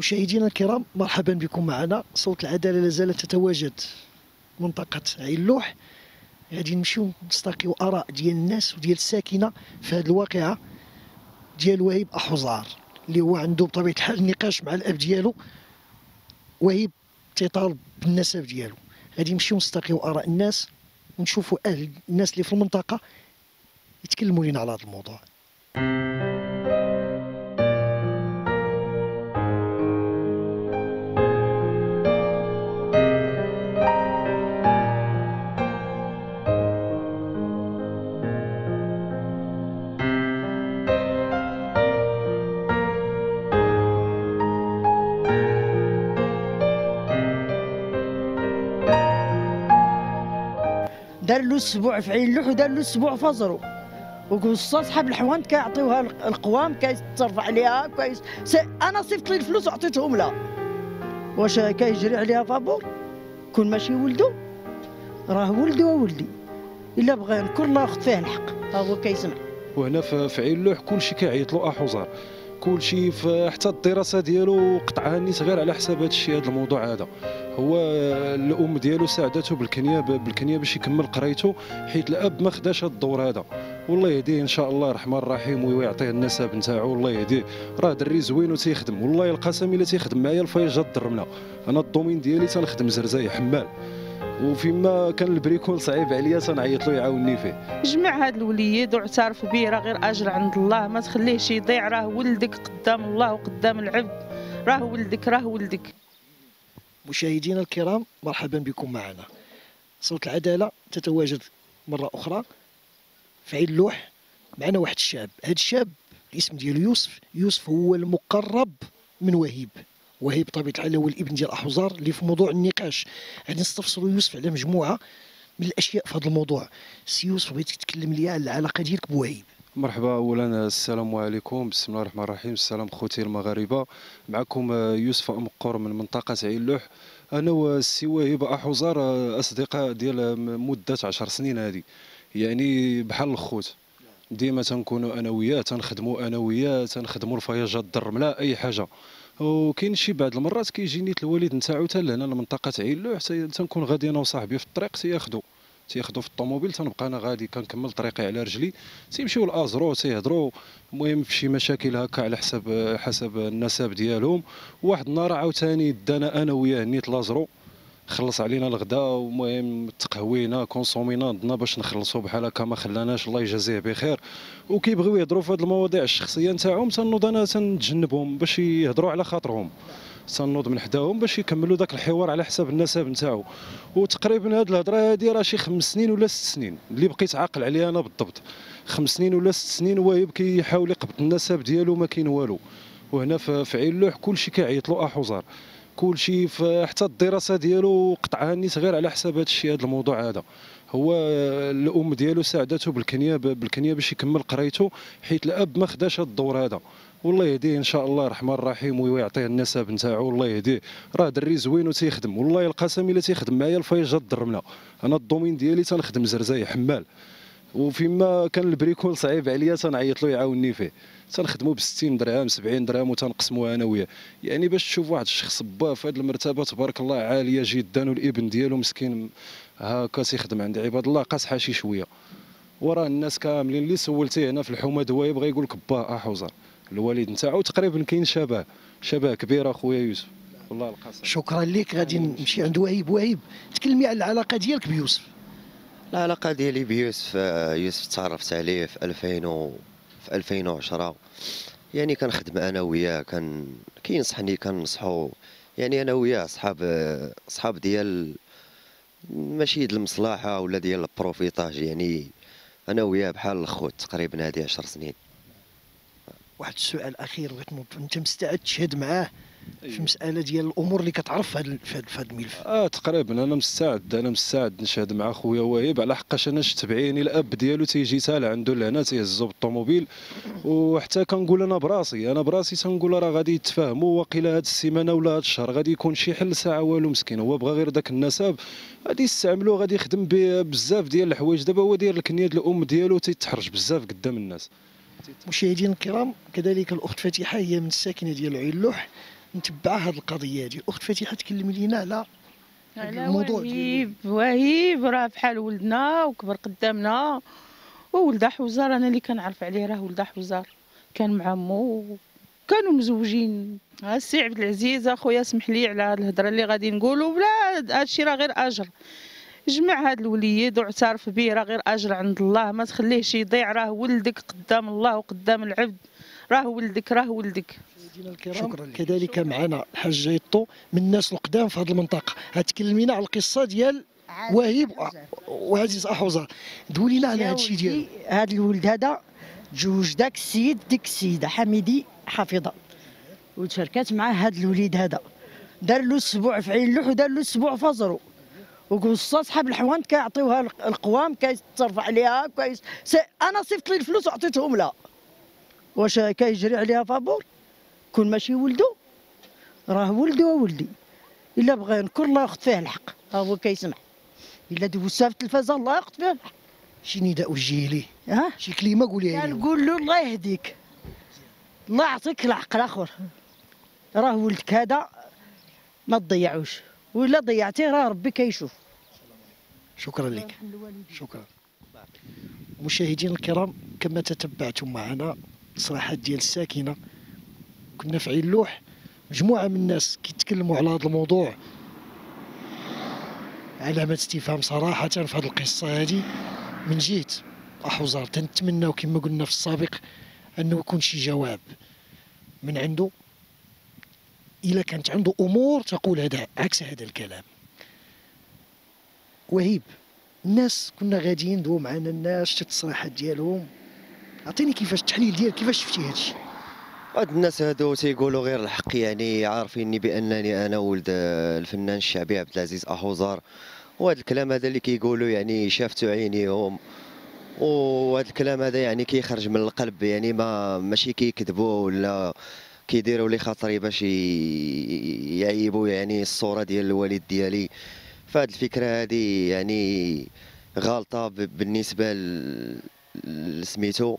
مشاهدينا الكرام مرحبا بكم معنا. صوت العدالة لا زالت تتواجد. منطقة عين لوح. غادي نمشيو نستقيو آراء ديال الناس وديال الساكنة في هذه الواقعة ديال وهيب أحوزار اللي هو عنده بطبيعة الحال نقاش مع الأب ديالو وهيب تيطالب بالنسب ديالو. غادي نمشيو نستقيو آراء الناس ونشوفوا أهل الناس اللي في المنطقة يتكلموا لنا على هذا الموضوع. دار له السبوع في عين لوح ودار له السبوع فزرو وقصة صحاب الحوانت كيعطيوها القوام كيتصرف عليها كويس أنا صيفط لي الفلوس وعطيتهم لها. واش كيجري عليها فابور؟ كون ماشي ولدو راه ولدي. وولدي إلا بغى الله ياخذ فيه الحق. ها هو كيسمع. وهنا في في عين لوح كلشي كيعيط له أحوزار. كلشي في حتى الدراسة ديالو قطعها النيت غير على حساب هذا الشيء هذا الموضوع هذا. هو الأم ديالو ساعدته بالكنيه بالكنية باش يكمل قرايته حيت الأب ما خداش هذا الدور هذا. والله يهديه إن شاء الله الرحمن الرحيم ويعطيه النسب نتاعو. الله يهديه. راه دري زوين وتيخدم. والله القسم إلا تيخدم معايا ال voyage د الرملة أنا ال domaine ديالي تنخدم زرزاي حمال. وفيما كان ال bricole صعيب عليا تنعيط له يعاونني فيه. جمع هاد الوليد واعترف به راه غير أجر عند الله. ما تخليهش يضيع. راه ولدك قدام الله وقدام العبد. راه ولدك راه ولدك. مشاهدينا الكرام مرحبا بكم معنا. صوت العدالة تتواجد مرة أخرى في عين لوح معنا واحد الشاب. هذا الشاب الاسم ديالو يوسف. يوسف هو المقرب من وهيب. وهيب بطبيعه الحال هو الابن ديال احوزار اللي في موضوع النقاش. غادي نستفسروا يوسف على مجموعة من الأشياء في هذا الموضوع. سي يوسف بغيتك تكلم لي على العلاقة ديالك بوهيب. مرحبا اولا السلام عليكم. بسم الله الرحمن الرحيم. السلام خوتي المغاربة. معكم يوسف مقور من منطقة عين لوح أنا والسي وهيب أحوزار أصدقاء ديال مدة عشر سنين هذه يعني بحال الخوت. ديما تنكونوا أنا وياه تنخدموا أنا وياه تنخدموا الفياجات الدرمله أي حاجة. وكاين شي بعض المرات كيجيني الوالد نتاعو حتى لهنا لمنطقة عين لوح تنكون غادي أنا وصاحبي في الطريق تياخذوا تياخذوا في الطوموبيل تنبقى أنا غادي كنكمل طريقي على رجلي. تيمشيو لأزرو تيهضروا المهم في شي مشاكل هكا على حسب حسب النسب ديالهم. واحد النهار عاوتاني دانا أنا وياه نيت لأزرو. خلص علينا الغداء ومهم تقهوينا كونسومينا نضنا باش نخلصوا بحال هكا ما خلاناش الله يجازيه بخير. وكيبغيو يهضروا في هذه المواضيع الشخصية نتاعهم تنوض أنا تنتجنبهم باش يهضروا على خاطرهم. تنوض من حداهم باش يكملوا ذاك الحوار على حساب النسب نتاعو. وتقريبا هذه الهضرة هذه راه شي خمس سنين ولا ست سنين اللي بقيت عاقل عليها أنا بالضبط. خمس سنين ولا ست سنين وهيب كيحاول يقبض النسب ديالو ما كاين والو. وهنا في عين لوح كلشي كيعيط له احوزار كلشي حتى الدراسة ديالو قطعها النيت غير على حساب هذا الشيء هذا الموضوع هذا. هو الأم ديالو ساعدته بالكنيه بالكنيه باش يكمل قرايته حيت الأب ما خداش هذا الدور هذا. والله يهديه إن شاء الله الرحمن الرحيم ويعطيه النسب نتاعو. والله يهديه. راه دري زوين وتيخدم. والله القسم إلا تيخدم معايا ال voyage د الرملة أنا ال domaine ديالي تنخدم زرزاي حمال وفيما كان ال bricole صعيب عليا تنعيط له يعاونني فيه. تنخدموا ب 60 درهم 70 درهم وتنقسموها أنا وياه. يعني باش تشوف واحد الشخص با في هذه المرتبة تبارك الله عالية جدا والإبن ديالو مسكين هكا تيخدم عند عباد الله قاصحه شي شوية. وراه الناس كاملين اللي سولتيه هنا في الحومة دواء يبغى يقول لك با احوزر الوالد نتاعو تقريبا كاين شبه شبه كبير أخويا يوسف. والله القسم. شكرا لك غادي نمشي عند وهيب وهيب تكلمي على العلاقة ديالك بيوسف. العلاقة ديالي بيوسف آه، يوسف تعرفت عليه في 2000 و... في 2010 يعني كنخدم أنا وياه كان كينصحني كنصحو. يعني أنا وياه صحاب صحاب ديال ماشي ديال المصلحة ولا ديال البروفيتاج. يعني أنا وياه بحال الاخوت تقريبا هذه 10 سنين. واحد السؤال أخير بغيت أنت مستعد تشهد معاه؟ في أيوة. مسألة ديال الأمور اللي كتعرف في هذا في في الملف. آه تقريبا أنا مستعد أنا مستعد نشهد مع خويا وهيب على حقاش أنا شفت بعيني الأب ديالو تيجي تال عنده لهنا تيهزو بالطوموبيل. وحتى كنقول أنا براسي أنا براسي تنقول راه غادي يتفاهموا واقيلا هاد السيمانة ولا هاد الشهر غادي يكون شي حل ساعة والو مسكين. هو بغى غير داك النسب غادي يستعملوه غادي يخدم بزاف ديال الحوايج. دابا هو داير الكنيه ديال الأم ديالو تيتحرج بزاف قدام الناس. مشاهدينا الكرام كذلك الأخت فاتحة هي من الساكنة ديال عين متبعه هذه القضية هذه الاخت فتيحه تكلمي لينا على الموضوع وهيب وهيب راه بحال ولدنا وكبر قدامنا. وولد حوزار أنا اللي كنعرف عليه راه ولد حوزار. كان مع مو كانوا مزوجين. السي عبد العزيز أخويا اسمح لي على الهضرة اللي غادي نقولوا بلا هادشي راه غير أجر. جمع هاد الوليد واعترف به راه غير أجر عند الله. ما تخليهش يضيع. راه ولدك قدام الله وقدام العبد. راه ولدك راه ولدك. مشاهدينا الكرام. كذلك معنا الحاج جايطو من الناس القدام في هذه المنطقة. هتكلمينا على القصة ديال وهيب وعزيز أحوزة. دولي لنا على هذا الشيء ديال. هذا الولد هذا تزوج داك السيد ديك السيدة حميدي حافظة. وتشاركات معاه هذا الوليد هذا. دار له السبوع في عين اللوح ودار له السبوع في زرو وقصة صحاب الحوانت كيعطيوها القوام كيتصرف عليها كويس أنا صيفط لي الفلوس وعطيتهم لها. واش كيجري عليها فابور؟ كون ماشي ولدو راه ولدي وولدي. إلا بغى ينكر الله ياخذ فيه الحق. ها هو كيسمع. إلا دوزها في التلفازه الله ياخذ فيه الحق. شي نداء وجهي ليه؟ ها؟ شي كلمة قوليها ليه كنقول له الله يهديك. الله يعطيك العقل الآخر. راه ولدك هذا ما تضيعوش. ولا ضيعتيه راه ربي كيشوف. شكرا لك. شكرا. مشاهدينا الكرام كما تتبعتم معنا تصريحات ديال الساكنة كنا في عين لوح مجموعة من الناس كيتكلموا على هذا الموضوع. علامة استفهام صراحة في هذه القصة هذه. من جهة أحوزار تنتمنى كما قلنا في السابق أنه يكون شي جواب. من عنده؟ إلا كانت عنده أمور تقول هذا عكس هذا الكلام. وهيب الناس كنا غاديين دو معنا الناس شفت التصريحات ديالهم. عطيني كيفاش التحليل ديالك كيفاش شفتي هذا الشيء هاد الناس هادو تيقولوا غير الحق يعني عارفيني بأنني أنا ولد آه، الفنان الشعبي عبد العزيز أحوزار. وهذا الكلام هذا اللي كيقولوا يعني شافتو عينيهم وهذا الكلام هذا يعني كيخرج من القلب يعني ما ماشي كيكذبوا ولا كيديروا لي خاطري باش يعيبوا يعني الصورة ديال الوالد ديالي. فهاد الفكرة هذه يعني غالطة بالنسبة لسميتو.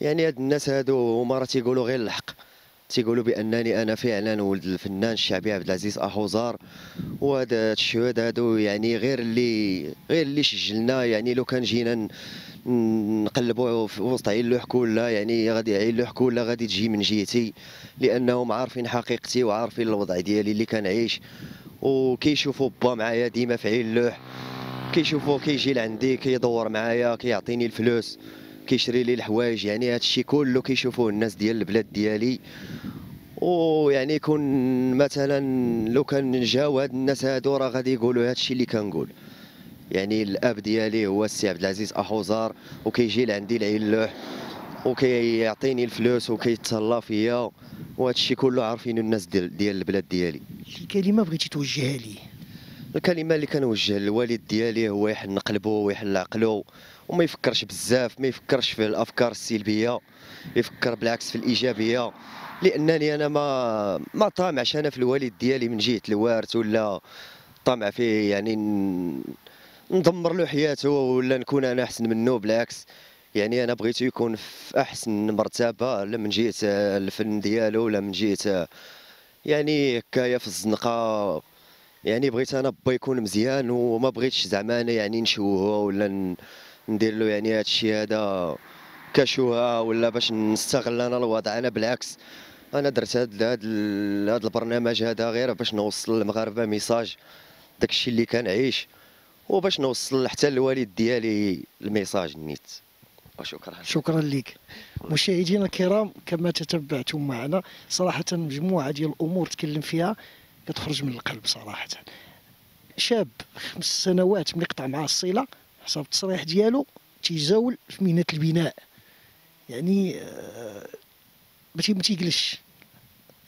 يعني هاد الناس هادو هما راه تيقولوا غير الحق. تيقولوا بأنني أنا فعلا ولد الفنان الشعبي عبد العزيز أحوزار وهذا الشهود هادو يعني غير اللي غير اللي سجلنا يعني لو كان جينا نقلبوا في وسط عين اللوح كلها يعني غادي عين اللوح كلها غادي تجي من جهتي لأنهم عارفين حقيقتي وعارفين الوضع ديالي اللي كنعيش. وكيشوفوا با معايا ديما في عين اللوح كيشوفوا كيجي لعندي كيدور معايا كيعطيني الفلوس. كيشري لي الحوايج يعني هذا الشيء كله كيشوفوه الناس ديال البلاد ديالي. ويعني يكون مثلا لو كان جاو هاد الناس هادو راه غادي يقولوا هذا الشيء اللي كنقول. يعني الأب ديالي هو السي عبد العزيز أحوزار وكيجي لعندي العين اللوح وكيعطيني الفلوس وكيتهلا فيا وهذا الشيء كله عارفين الناس ديال, ديال البلاد ديالي. شي كلمه بغيتي توجهها ليه الكلمة اللي كنوجه للوالد ديالي هو يحن قلبه ويحل عقله وما يفكرش بزاف ما يفكرش في الأفكار السلبية يفكر بالعكس في الإيجابية لأنني أنا ما ما طامعش أنا في الوالد ديالي من جهة الوارث ولا طامع فيه يعني ندمر له حياته ولا نكون أنا أحسن منه بالعكس يعني أنا بغيته يكون في أحسن مرتبة لا من جهة الفن ديالو لا من جهة يعني هكايا في الزنقة. يعني بغيت أنا با يكون مزيان وما بغيتش زعما أنا يعني نشوهه ولا ندير له يعني هذا الشيء هذا كشوهه ولا باش نستغل أنا الوضع. أنا بالعكس أنا درت ال- هاد البرنامج هذا غير باش نوصل للمغاربه message داك الشيء اللي كنعيش وباش نوصل حتى للوالد ديالي ال message نيت. وشكرا. شكرا لك مشاهدينا الكرام كما تتبعتم معنا صراحة مجموعة ديال الأمور تكلم فيها. كتخرج من القلب صراحة. شاب خمس سنوات ملي قطع معاه الصلة حسب التصريح ديالو تيزاول في مهنة البناء. يعني آه، ما تي- ما تيجلش.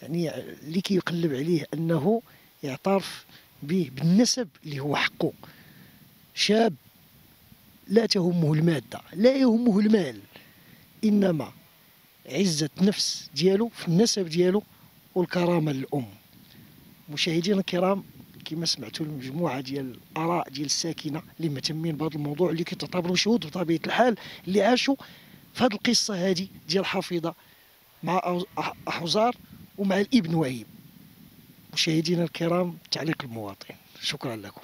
يعني اللي كيقلب عليه أنه يعترف به بالنسب اللي هو حقه. شاب لا تهمه المادة لا يهمه المال إنما عزة نفس ديالو في النسب ديالو والكرامة للأم. مشاهدينا الكرام كما سمعتوا المجموعة ديال الآراء ديال الساكنة اللي مهتمين بهذا الموضوع اللي كتعتبروا شهود بطبيعة الحال اللي عاشوا في هذه القصة هذه ديال حفيظة مع أو- أح- أحوزار ومع الإبن وهيب مشاهدينا الكرام تعليق المواطن. شكرا لكم.